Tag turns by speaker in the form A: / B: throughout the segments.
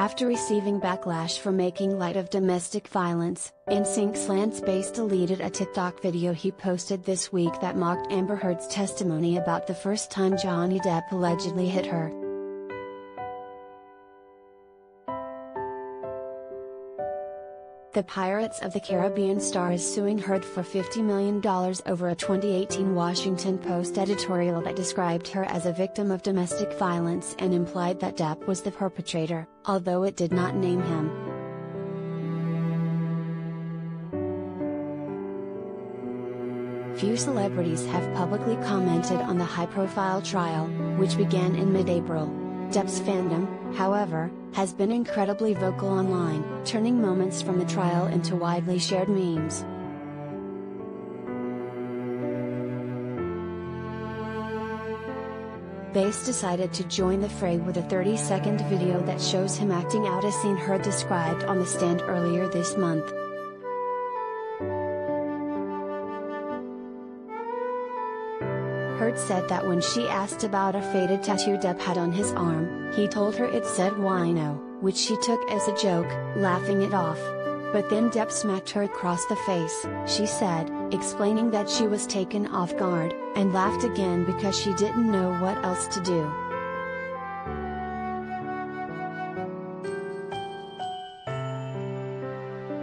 A: After receiving backlash for making light of domestic violence, NSYNC's Lance Bass deleted a TikTok video he posted this week that mocked Amber Heard's testimony about the first time Johnny Depp allegedly hit her. The Pirates of the Caribbean star is suing Heard for $50 million over a 2018 Washington Post editorial that described her as a victim of domestic violence and implied that Depp was the perpetrator, although it did not name him. Few celebrities have publicly commented on the high-profile trial, which began in mid-April. Depp's fandom, however, has been incredibly vocal online, turning moments from the trial into widely shared memes. Bass decided to join the fray with a 30-second video that shows him acting out a scene Heard described on the stand earlier this month. Heard said that when she asked about a faded tattoo Depp had on his arm, he told her it said wino, which she took as a joke, laughing it off. But then Depp smacked her across the face, she said, explaining that she was taken off guard, and laughed again because she didn't know what else to do.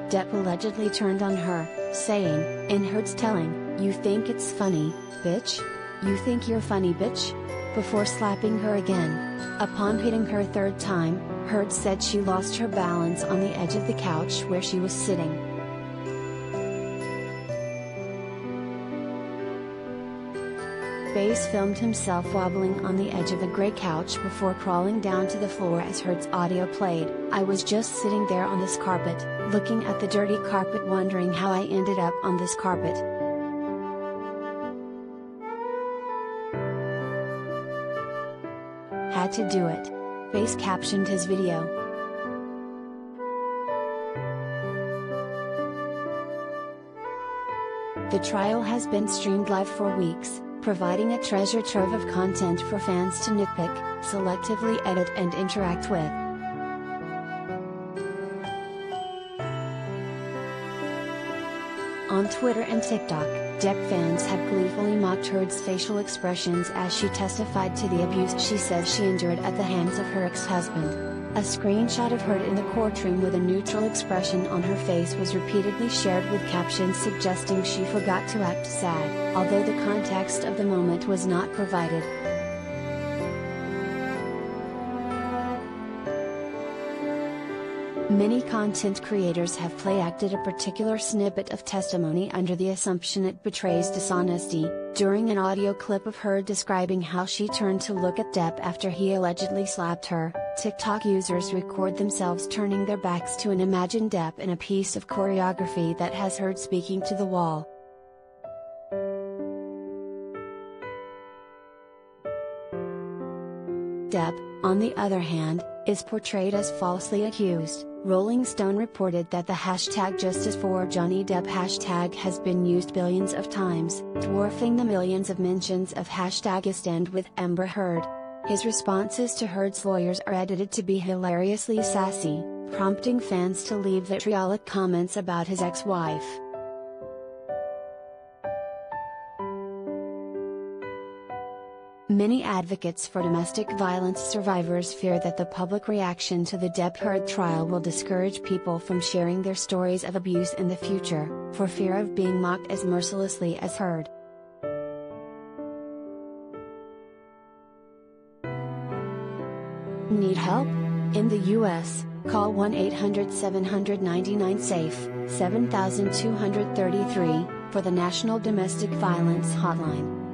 A: Depp allegedly turned on her, saying, in Heard's telling, You think it's funny, bitch? You think you're funny bitch? Before slapping her again. Upon hitting her third time, Heard said she lost her balance on the edge of the couch where she was sitting. Bass filmed himself wobbling on the edge of the gray couch before crawling down to the floor as Heard's audio played. I was just sitting there on this carpet, looking at the dirty carpet wondering how I ended up on this carpet. To do it. Bass captioned his video. The trial has been streamed live for weeks, providing a treasure trove of content for fans to nitpick, selectively edit and interact with. On Twitter and TikTok, Depp fans have gleefully mocked Heard's facial expressions as she testified to the abuse she says she endured at the hands of her ex-husband. A screenshot of Heard in the courtroom with a neutral expression on her face was repeatedly shared with captions suggesting she forgot to act sad, although the context of the moment was not provided. Many content creators have play-acted a particular snippet of testimony under the assumption it betrays dishonesty, during an audio clip of her describing how she turned to look at Depp after he allegedly slapped her, TikTok users record themselves turning their backs to an imagined Depp in a piece of choreography that has her speaking to the wall. Depp, on the other hand, is portrayed as falsely accused. Rolling Stone reported that the hashtag Justice for Johnny Depp hashtag has been used billions of times, dwarfing the millions of mentions of hashtag Stand with Amber Heard. His responses to Heard's lawyers are edited to be hilariously sassy, prompting fans to leave vitriolic comments about his ex-wife. Many advocates for domestic violence survivors fear that the public reaction to the Depp Heard trial will discourage people from sharing their stories of abuse in the future, for fear of being mocked as mercilessly as Heard. Need help? In the U.S., call 1 800 799 SAFE, 7233, for the National Domestic Violence Hotline.